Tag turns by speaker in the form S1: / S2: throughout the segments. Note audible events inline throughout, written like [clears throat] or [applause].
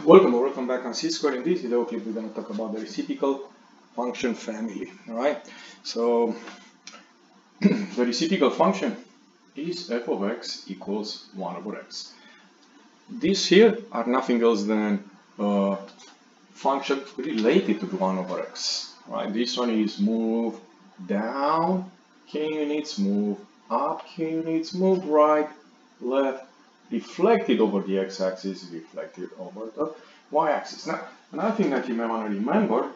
S1: Welcome or welcome back on C-Square. In this video clip, we're going to talk about the reciprocal function family. All right. So [clears throat] the reciprocal function is f of x equals 1 over x. These here are nothing else than a function related to 1 over x. Right. This one is move down k units, move up k units, move right, left, reflected over the x-axis, reflected over the y-axis. Now, another thing that you may want to remember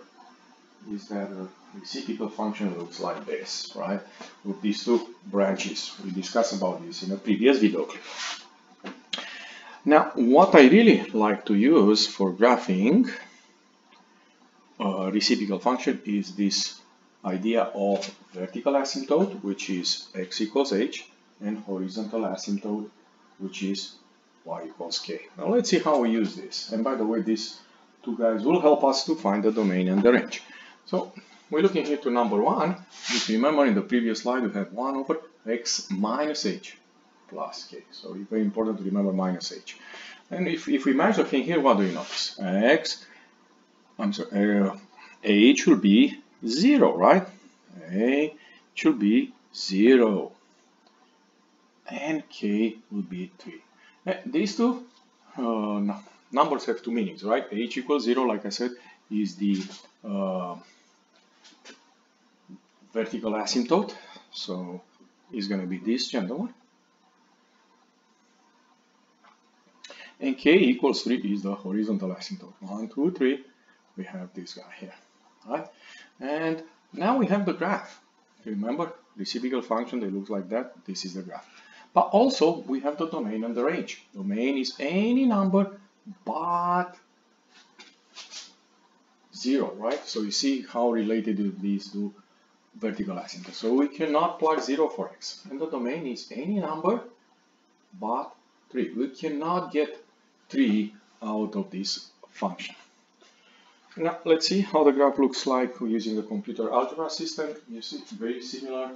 S1: is that uh, a reciprocal function looks like this, right? With these two branches. We discussed about this in a previous video clip. Now, what I really like to use for graphing a reciprocal function is this idea of vertical asymptote, which is x equals h, and horizontal asymptote, which is y equals k. Now let's see how we use this. And by the way, these two guys will help us to find the domain and the range. So we're looking here to number one. If you remember in the previous slide, we had 1 over x minus h plus k. So it's very important to remember minus h. And if, if we measure thing here, what do you notice? x, I'm sorry, uh, h will be 0, right? a should be 0 and k will be 3. these two uh, numbers have two meanings, right? h equals 0, like I said, is the uh, vertical asymptote. So it's going to be this gentleman. And k equals 3 is the horizontal asymptote. 1, 2, 3, we have this guy here. Right? And now we have the graph. Remember, reciprocal function, they look like that. This is the graph. But also we have the domain and the range. Domain is any number but zero, right? So you see how related these two vertical asymptotes. So we cannot plug zero for x. And the domain is any number but three. We cannot get three out of this function. Now let's see how the graph looks like using the computer algebra system. You see very similar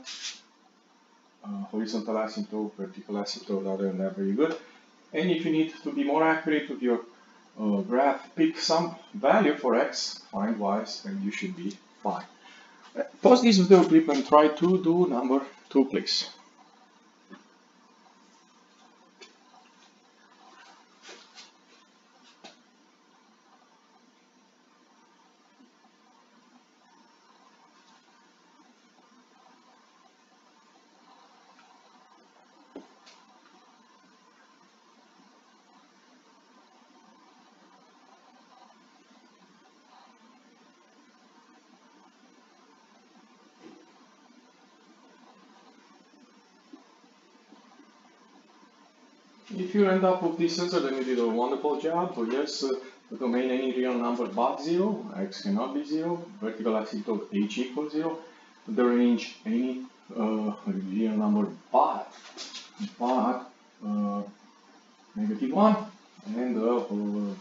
S1: uh, horizontal asymptote, vertical asymptote, than that, very good. And if you need to be more accurate with your uh, graph, pick some value for x, find y's, and you should be fine. Uh, pause this video clip and try to do number two, please. If you end up with this answer, then you did a wonderful job. So yes, uh, the domain any real number but 0, x cannot be 0, vertical asymptote h equals 0, the range any uh, real number but, but uh, negative 1, and the uh,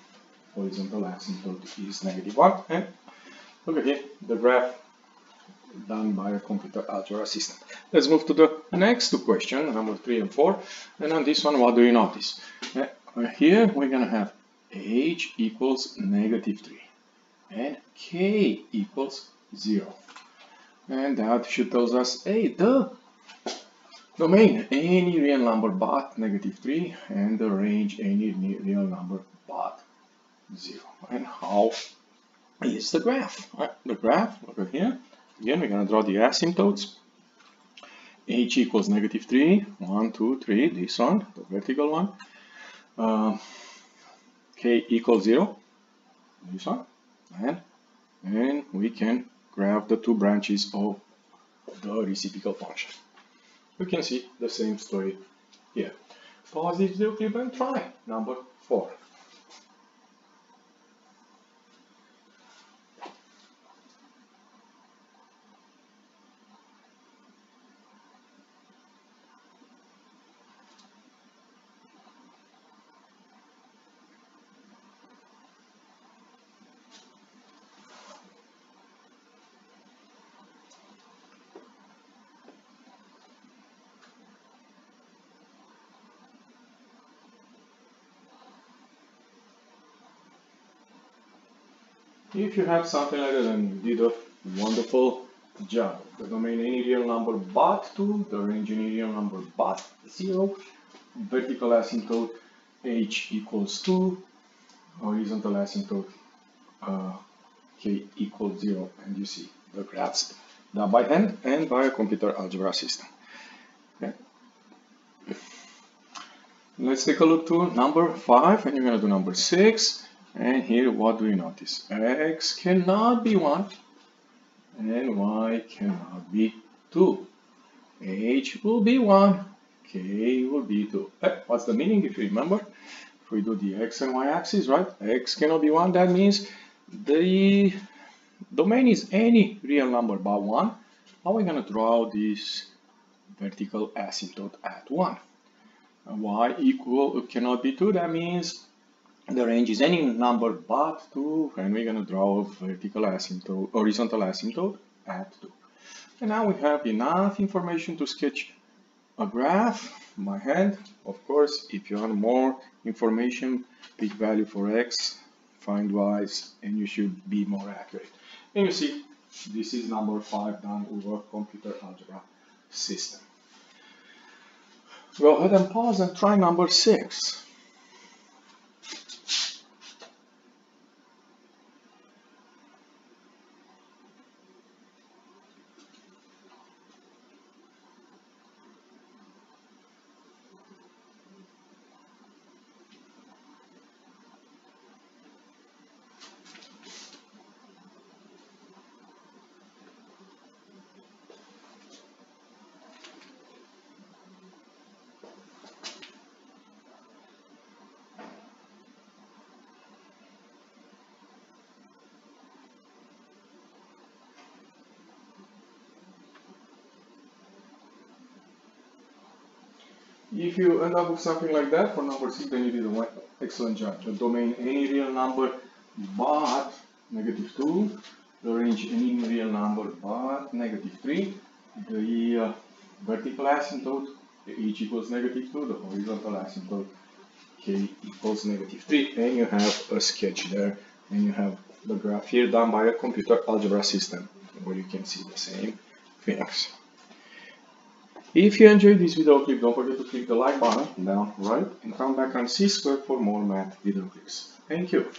S1: horizontal asymptote is negative 1. And look at here, the graph done by a computer algebra system. Let's move to the next two questions, number three and four. And on this one, what do you notice? Uh, here we're going to have h equals negative 3 and k equals 0. And that should tell us, hey, the domain, any real number but negative 3 and the range, any real number but 0. And how is the graph? Right, the graph, over here, Again, we're going to draw the asymptotes. h equals negative 3, 1, 2, 3, this one, the vertical one. Uh, k equals 0, this one. And, and we can graph the two branches of the reciprocal function. We can see the same story here. Video clip and try number 4. If you have something like that, then you did a wonderful job. The domain any real number but 2, the range any real number but 0, vertical asymptote h equals 2, horizontal asymptote uh, k equals 0, and you see the graphs done by hand and by a computer algebra system. Okay. Let's take a look to number 5, and you're going to do number 6. And here, what do we notice? x cannot be 1, and y cannot be 2. h will be 1, k will be 2. Eh, what's the meaning, if you remember? If we do the x and y axis, right? x cannot be 1, that means the domain is any real number but 1. How are we going to draw this vertical asymptote at 1? y equal cannot be 2, that means the range is any number but 2 and we're going to draw a vertical asymptote, horizontal asymptote at 2. And now we have enough information to sketch a graph by hand. Of course, if you want more information, pick value for x, find y's, and you should be more accurate. And you see, this is number 5 done over computer algebra system. Go ahead and pause and try number 6. If you end up with something like that for number 6, then you did an excellent job. The domain any real number but negative 2, the range any real number but negative 3, the uh, vertical asymptote h equals negative 2, the horizontal asymptote k equals negative 3, and you have a sketch there, and you have the graph here done by a computer algebra system, where you can see the same things. If you enjoyed this video clip, don't forget to click the like button down right and come back on C Square for more math video clips. Thank you.